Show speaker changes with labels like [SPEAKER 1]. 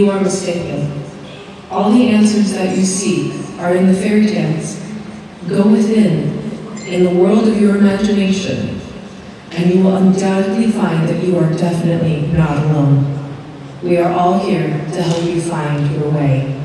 [SPEAKER 1] you are mistaken. All the answers that you seek are in the fairy tales. Go within, in the world of your imagination, and you will undoubtedly find that you are definitely not alone. We are all here to help you find your way.